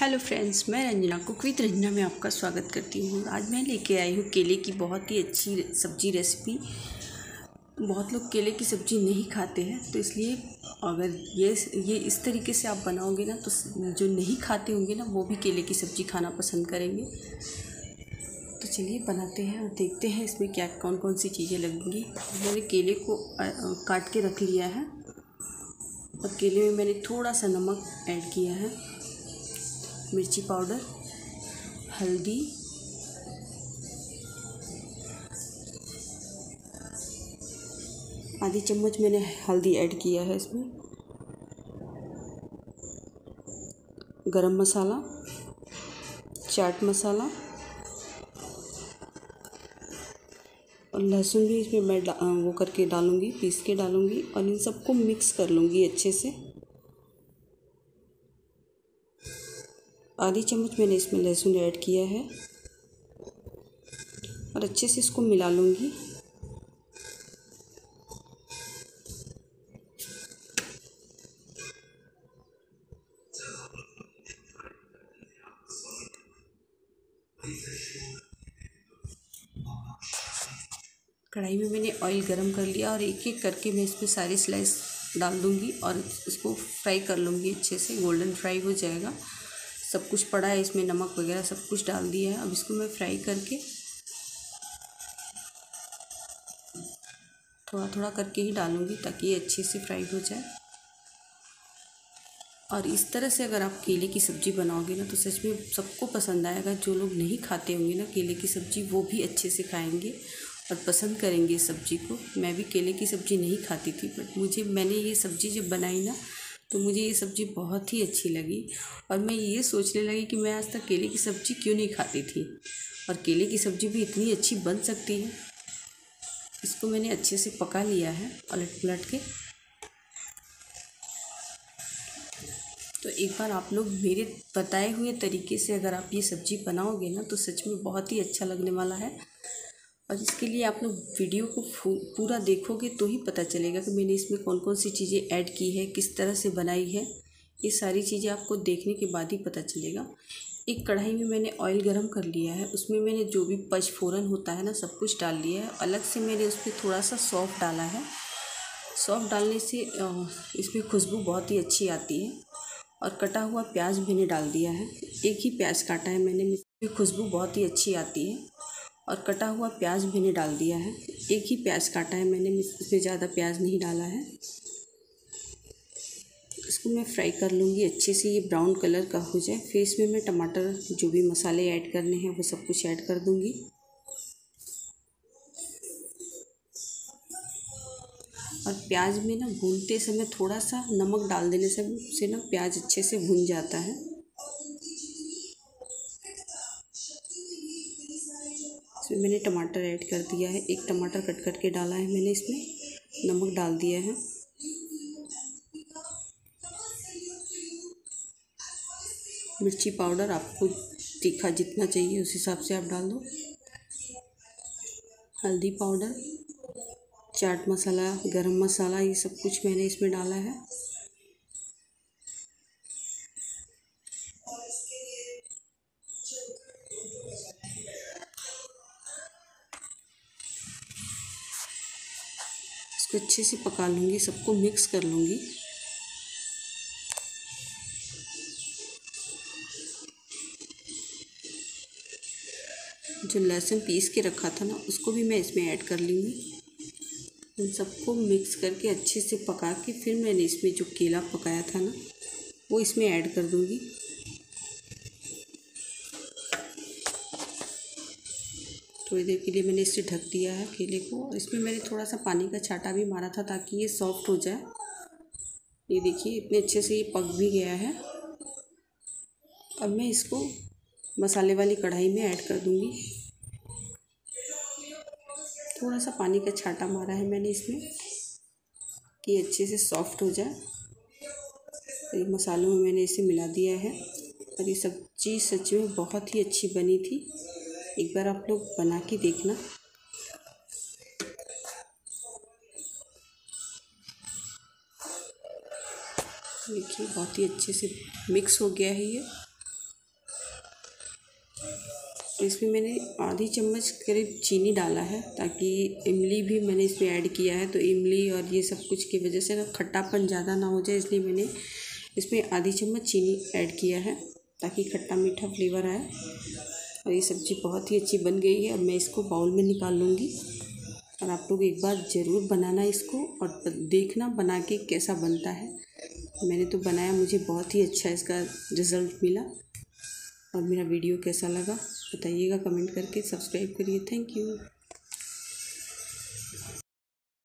Hello friends मैं Ranjana cook with Ranjana, में आपका स्वागत करती हूँ। आज मैं लेके आई हूँ केले की बहुत ही अच्छी सब्ज़ी रेसिपी बहुत लोग केले की सब्ज़ी नहीं खाते हैं तो इसलिए अगर ये ये इस तरीके से आप बनाओगे ना तो जो नहीं खाते होंगे ना, वो भी केले की सब्ज़ी खाना पसंद करेंगे। तो चलिए बनाते हैं और देखते हैं इसमें क्या कौन कौन सी चीज़ें लगेंगी। मैंने केले को काट के रख लिया है। और केले में मैंने थोड़ा सा नमक ऐड किया है। मिर्ची पाउडर, हल्दी। आधी चम्मच मैंने हल्दी ऐड किया है इसमें। गरम मसाला, चाट मसाला, और लहसुन भी इसमें मैं वो करके डालूँगी, पीस के डालूँगी, और इन सबको मिक्स कर लूँगी अच्छे से। आधी चम्मच मैंने इसमें लहसुन ऐड किया है और अच्छे से इसको मिला लूँगी। कढ़ाई में मैंने ऑयल गरम कर लिया और एक एक करके मैं इसमें सारे स्लाइस डाल दूँगी और इसको फ्राई कर लूँगी अच्छे से गोल्डन फ्राई हो जाएगा। सब कुछ पड़ा है, इसमें नमक वगैरह सब कुछ डाल दिया है। अब इसको मैं फ्राई करके थोड़ा थोड़ा करके ही डालूँगी ताकि ये अच्छे से फ्राई हो जाए। और इस तरह से अगर आप केले की सब्ज़ी बनाओगे ना तो सच में सबको पसंद आएगा। जो लोग नहीं खाते होंगे ना केले की सब्ज़ी, वो भी अच्छे से खाएँगे और पसंद करेंगे इस सब्ज़ी को। मैं भी केले की सब्ज़ी नहीं खाती थी, बट मुझे, मैंने ये सब्ज़ी जब बनाई ना तो मुझे ये सब्ज़ी बहुत ही अच्छी लगी और मैं ये सोचने लगी कि मैं आज तक केले की सब्ज़ी क्यों नहीं खाती थी? और केले की सब्ज़ी भी इतनी अच्छी बन सकती है। इसको मैंने अच्छे से पका लिया है पलट पलट के। तो एक बार आप लोग मेरे बताए हुए तरीके से अगर आप ये सब्ज़ी बनाओगे ना तो सच में बहुत ही अच्छा लगने वाला है। और इसके लिए आप लोग वीडियो को पूरा देखोगे तो ही पता चलेगा कि मैंने इसमें कौन कौन सी चीज़ें ऐड की है, किस तरह से बनाई है। ये सारी चीज़ें आपको देखने के बाद ही पता चलेगा। एक कढ़ाई में मैंने ऑयल गरम कर लिया है। उसमें मैंने जो भी पचफोरन होता है ना, सब कुछ डाल लिया है। अलग से मैंने उस पर थोड़ा सा सौफ़ डाला है। सौफ़ डालने से इसमें खुशबू बहुत ही अच्छी आती है। और कटा हुआ प्याज मैंने डाल दिया है। एक ही प्याज काटा है मैंने खुशबू बहुत ही अच्छी आती है। और कटा हुआ प्याज मैंने डाल दिया है। एक ही प्याज काटा है मैंने इसमें ज़्यादा प्याज नहीं डाला है। इसको मैं फ्राई कर लूँगी अच्छे से, ये ब्राउन कलर का हो जाए। फिर इसमें मैं टमाटर, जो भी मसाले ऐड करने हैं, वो सब कुछ ऐड कर दूँगी। और प्याज में ना भूनते समय थोड़ा सा नमक डाल देने से से ना प्याज अच्छे से भून जाता है। इसमें मैंने टमाटर ऐड कर दिया है। एक टमाटर कट कट के डाला है मैंने इसमें। नमक डाल दिया है। मिर्ची पाउडर आपको तीखा जितना चाहिए उस हिसाब से आप डाल दो। हल्दी पाउडर, चाट मसाला, गरम मसाला ये सब कुछ मैंने इसमें डाला है। इसको अच्छे से पका लूँगी, सबको मिक्स कर लूँगी। जो लहसुन पीस के रखा था ना, उसको भी मैं इसमें ऐड कर लूँगी। इन सबको मिक्स करके अच्छे से पका के फिर मैंने इसमें जो केला पकाया था ना, वो इसमें ऐड कर दूँगी। थोड़ी देर के लिए मैंने इसे ढक दिया है केले को। इसमें मैंने थोड़ा सा पानी का छाटा भी मारा था ताकि ये सॉफ्ट हो जाए। ये देखिए, इतने अच्छे से ये पक भी गया है। अब मैं इसको मसाले वाली कढ़ाई में ऐड कर दूँगी। थोड़ा सा पानी का छाटा मारा है मैंने इसमें कि अच्छे से सॉफ्ट हो जाए। तो ये मसालों में मैंने इसे मिला दिया है। और ये सब्ज़ी सच में बहुत ही अच्छी बनी थी। एक बार आप लोग बना के देखना। देखिए, बहुत ही अच्छे से मिक्स हो गया है ये। इसमें मैंने आधी चम्मच करीब चीनी डाला है, ताकि इमली भी मैंने इसमें ऐड किया है। तो इमली और ये सब कुछ की वजह से खट्टापन ज़्यादा ना हो जाए, इसलिए मैंने इसमें आधी चम्मच चीनी ऐड किया है, ताकि खट्टा मीठा फ्लेवर आए। और ये सब्ज़ी बहुत ही अच्छी बन गई है। अब मैं इसको बाउल में निकाल लूँगी और आप लोग एक बार ज़रूर बनाना इसको और देखना बना के कैसा बनता है। मैंने तो बनाया, मुझे बहुत ही अच्छा इसका रिज़ल्ट मिला और मेरा वीडियो कैसा लगा, बताइएगा कमेंट करके सब्सक्राइब करिए। Thank you